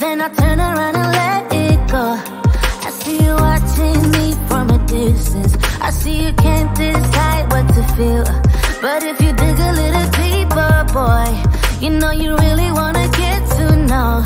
Then I turn around and let it go. I see you watching me from a distance. I see you can't decide what to feel. But if you dig a little deeper, boy You know you really wanna get to know.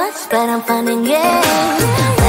much, but I'm finding it.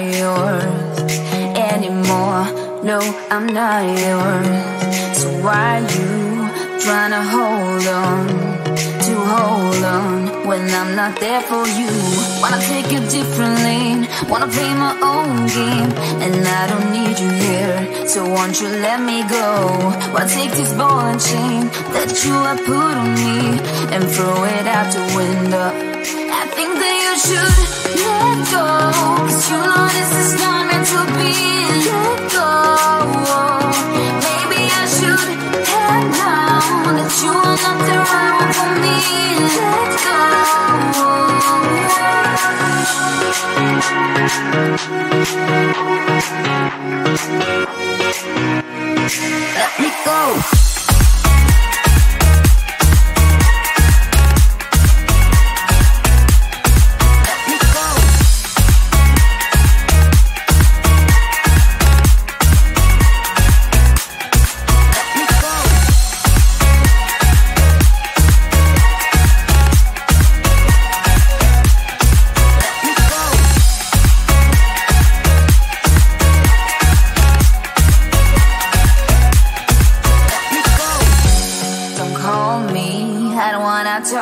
Yours anymore. No, I'm not yours. So why you trying to hold on? To hold on when I'm not there for you. Wanna take a different lane, wanna play my own game, and I don't need you here. So won't you let me go? Wanna take this ball and chain that you have put on me and throw it out the window. I think that you should let go. Let go.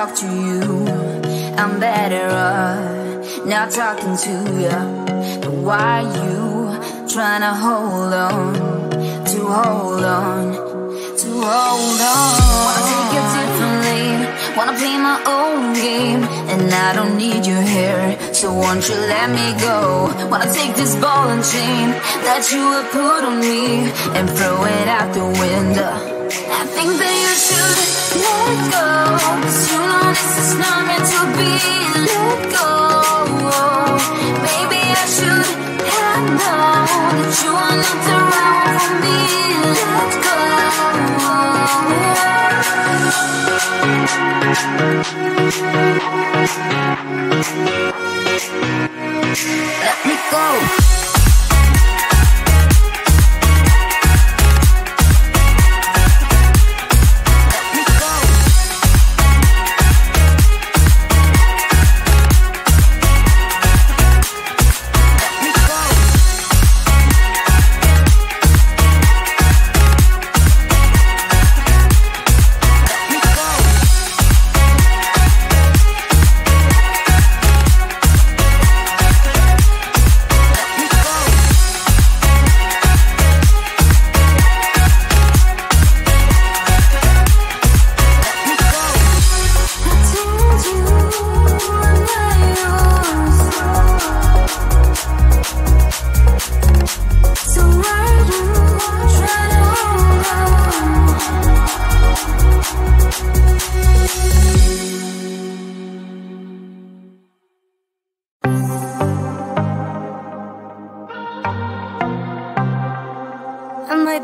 Talk to you. I'm better off not talking to you. But why you trying to hold on, to hold on, to hold on? Wanna take a different lane, wanna play my own game, and I don't need you here. So won't you let me go? Wanna take this ball and chain that you have put on me and throw it out the window. I think that you should let go. You know this is not meant to be. Let go. Maybe I should have known you are not the right for me. Let go. Let me go.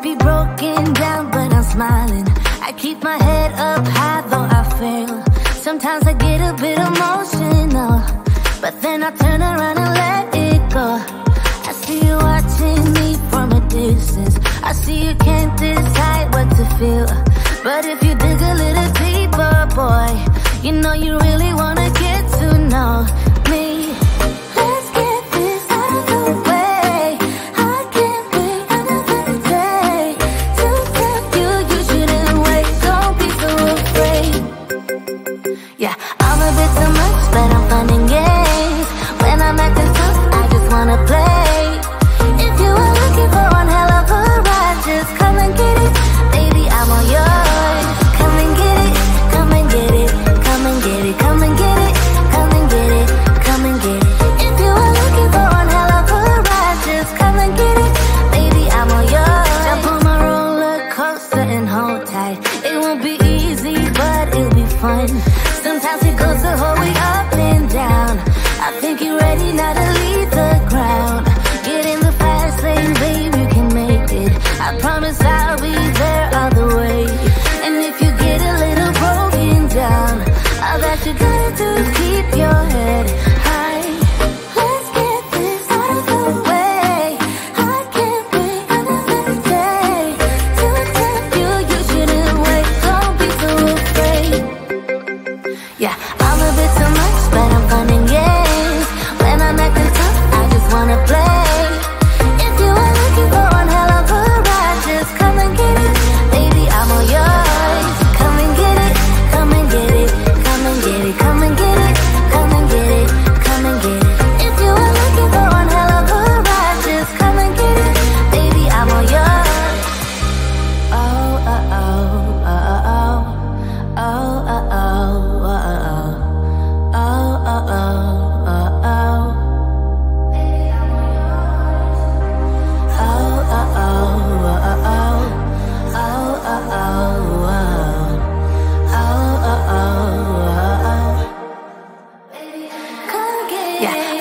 Be broken down, but I'm smiling. I keep my head up high, though I fail. Sometimes I get a bit emotional, but then I turn around and let it go. I see you watching me from a distance. I see you can't decide what to feel. But if you dig a little deeper, boy, you know you really wanna get to know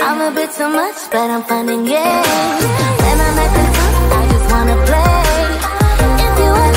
I'm a bit too much, but I'm finding games When I'm at the top, I just wanna play. If you